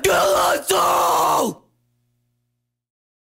Killer Zone!